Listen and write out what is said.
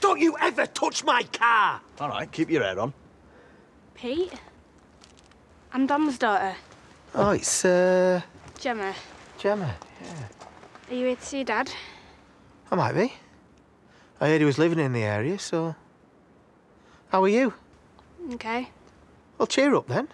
Don't you ever touch my car! All right, keep your head on. Pete? I'm Dom's daughter, Oh, it's, uh, Gemma. Gemma. yeah. Are you here to see Dad? I might be. I heard he was living in the area, so... How are you? Okay. Well, cheer up then.